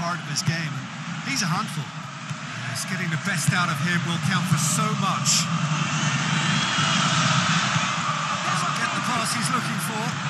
part of his game. He's a handful. Yes, getting the best out of him will count for so much. Doesn't get the pass he's looking for.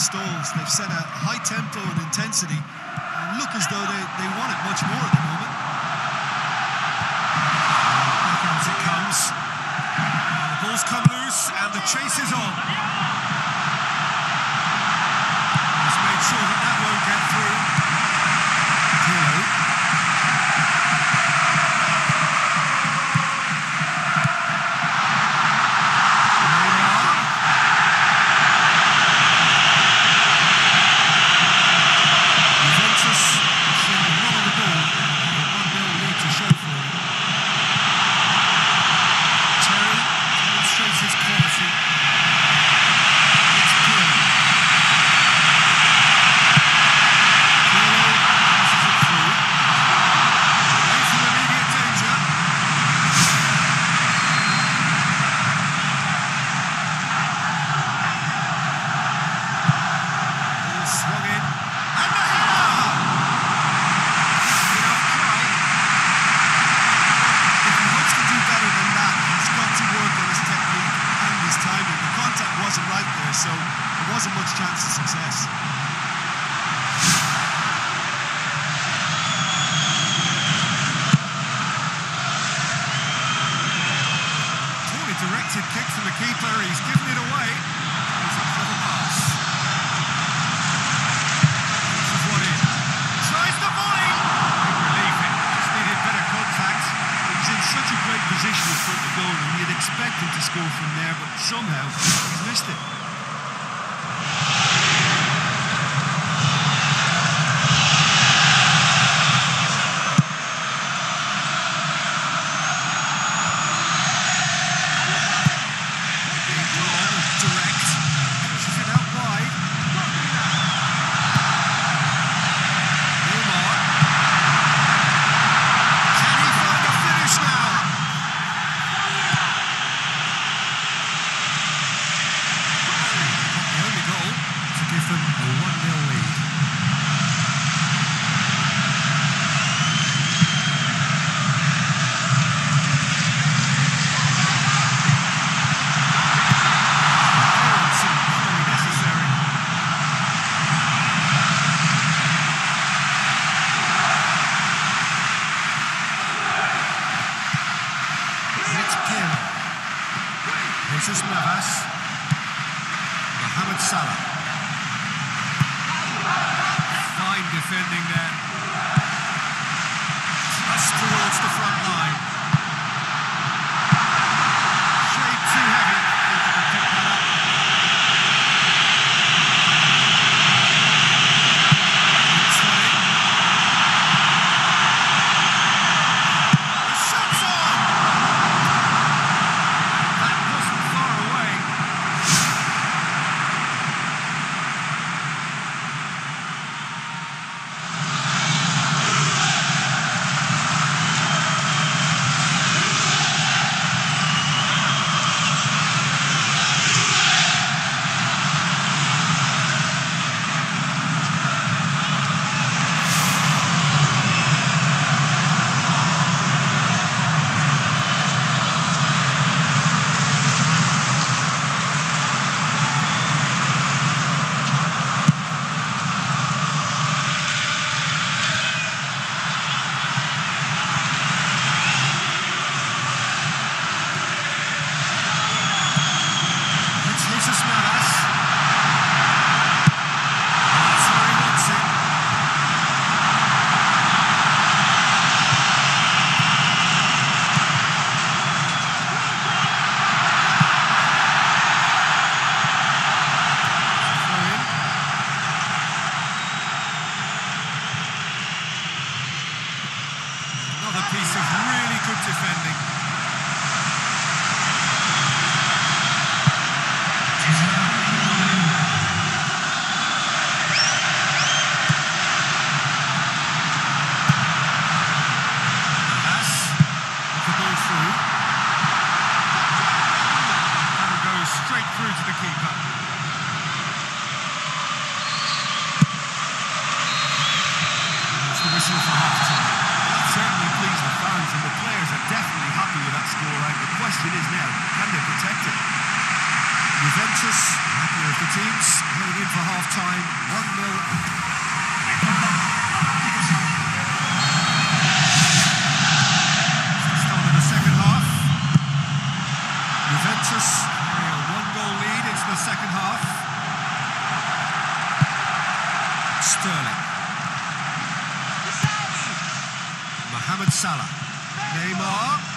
stalls. They've set a high tempo and intensity and look as though they, they want it much more at the moment. As it comes. The ball's come loose and the chase is on. He's made sure that that won't get through. He's missed it. Neymar.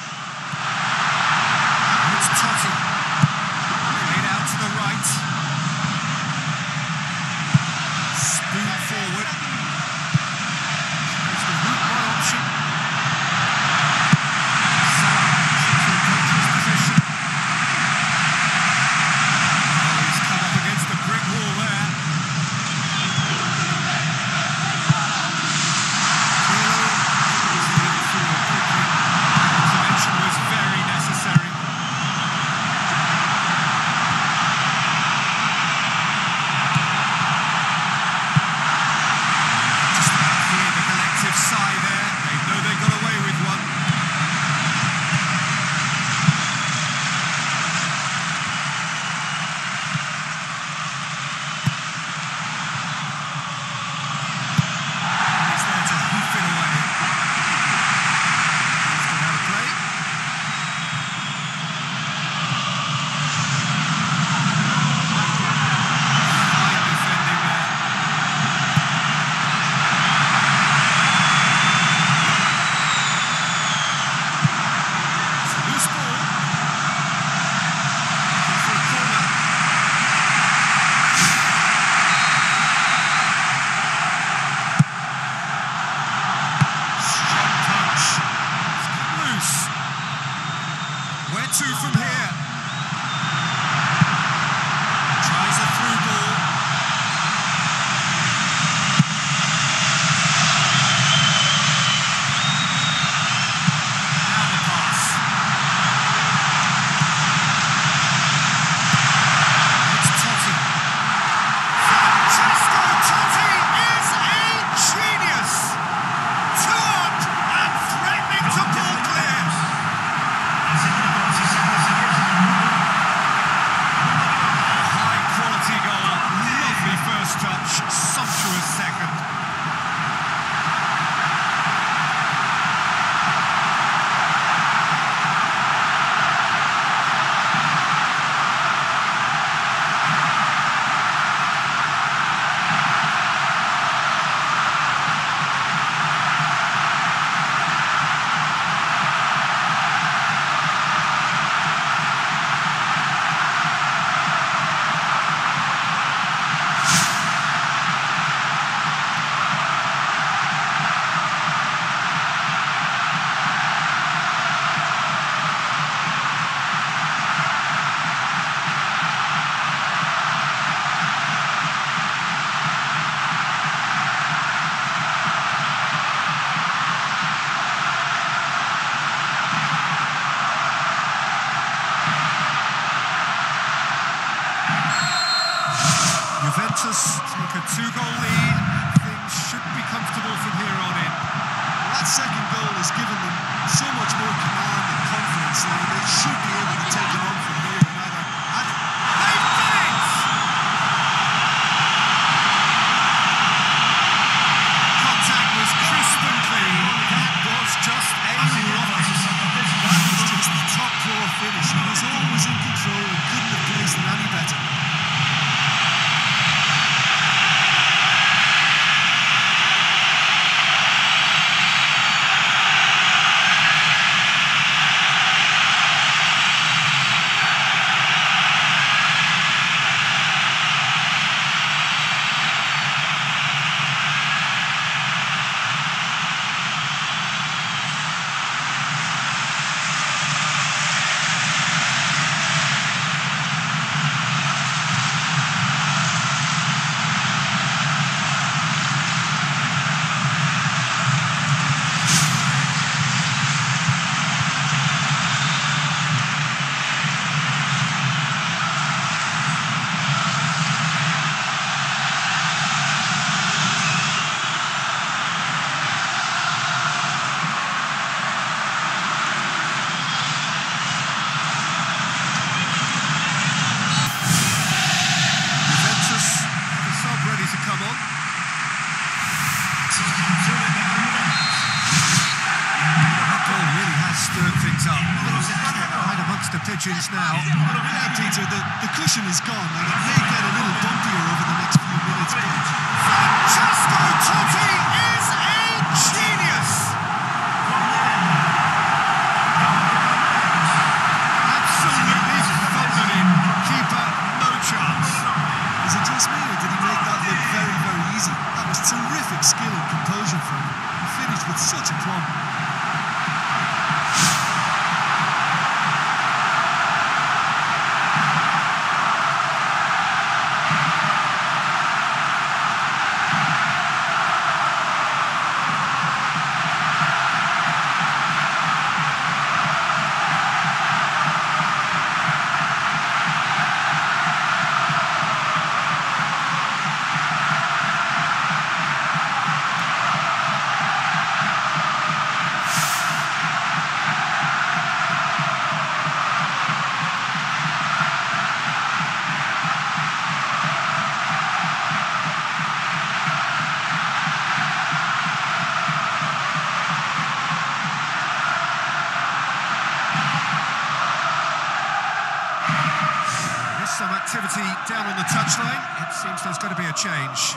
some activity down on the touchline. It seems there's going to be a change.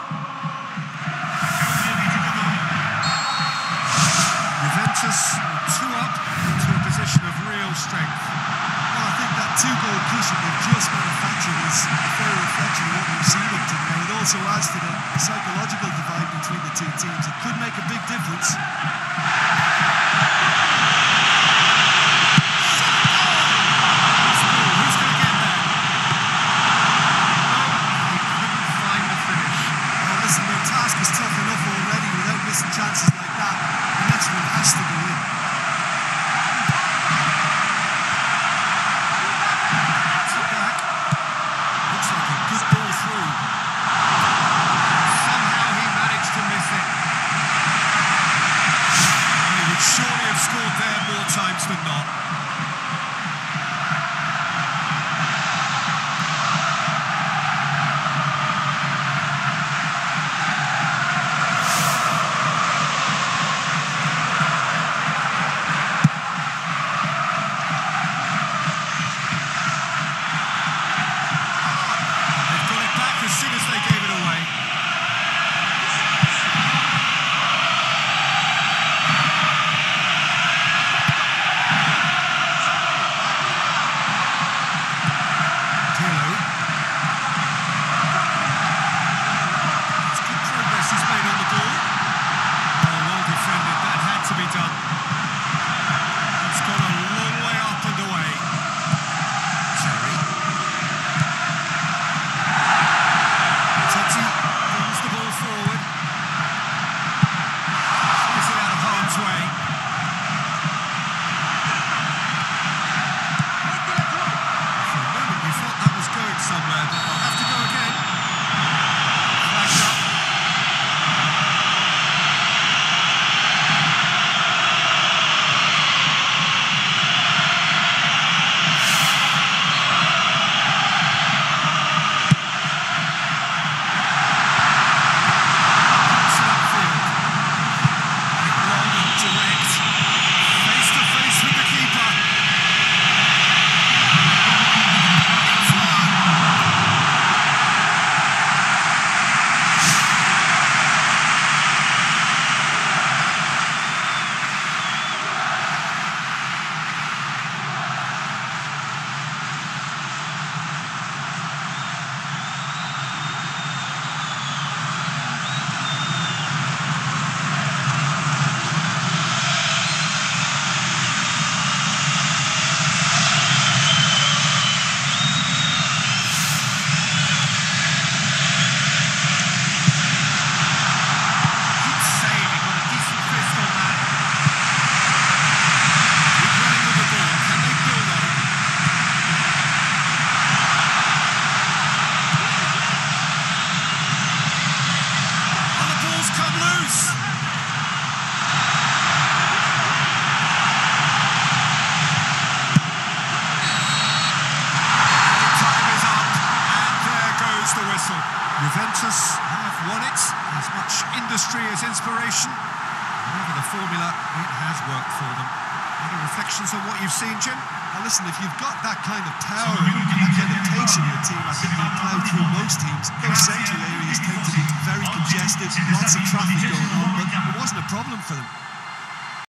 Juventus two up into a position of real strength. Well, I think that two-goal cushion they've just manufactured is a fair reflection of what we've seen up to now. It also adds to the psychological divide between the two teams. It could make a big difference. formula, it has worked for them. Any reflections on what you've seen, Jim? Now listen, if you've got that kind of power and that kind of pace in your team, I think you'll plough through most teams. Those central areas tend to be very congested, lots of traffic going on, but it wasn't a problem for them.